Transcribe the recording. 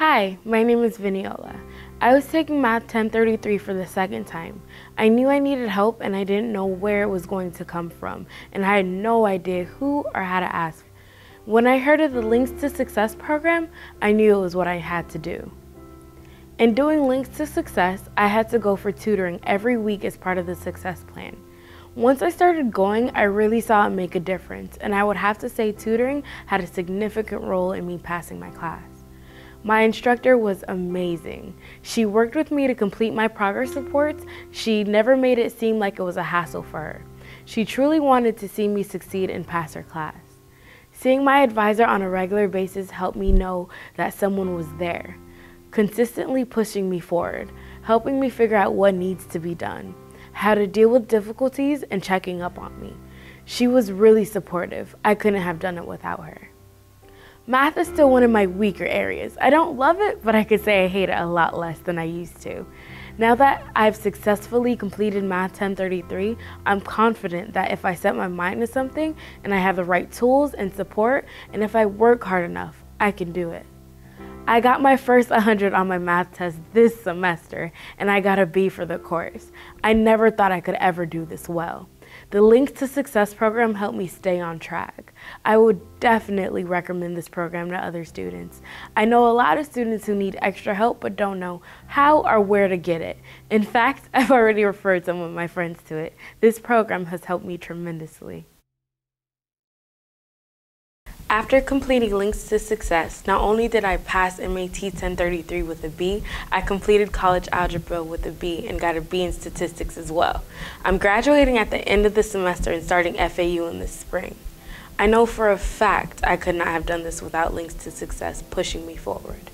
Hi, my name is Viniola. I was taking Math 1033 for the second time. I knew I needed help and I didn't know where it was going to come from, and I had no idea who or how to ask. When I heard of the Links to Success program, I knew it was what I had to do. In doing Links to Success, I had to go for tutoring every week as part of the success plan. Once I started going, I really saw it make a difference, and I would have to say tutoring had a significant role in me passing my class. My instructor was amazing. She worked with me to complete my progress reports. She never made it seem like it was a hassle for her. She truly wanted to see me succeed and pass her class. Seeing my advisor on a regular basis helped me know that someone was there, consistently pushing me forward, helping me figure out what needs to be done, how to deal with difficulties, and checking up on me. She was really supportive. I couldn't have done it without her. Math is still one of my weaker areas. I don't love it, but I could say I hate it a lot less than I used to. Now that I've successfully completed Math 1033, I'm confident that if I set my mind to something and I have the right tools and support, and if I work hard enough, I can do it. I got my first 100 on my math test this semester, and I got a B for the course. I never thought I could ever do this well. The Links to Success program helped me stay on track. I would definitely recommend this program to other students. I know a lot of students who need extra help but don't know how or where to get it. In fact, I've already referred some of my friends to it. This program has helped me tremendously. After completing Links to Success, not only did I pass MAT 1033 with a B, I completed college algebra with a B and got a B in statistics as well. I'm graduating at the end of the semester and starting FAU in the spring. I know for a fact I could not have done this without Links to Success pushing me forward.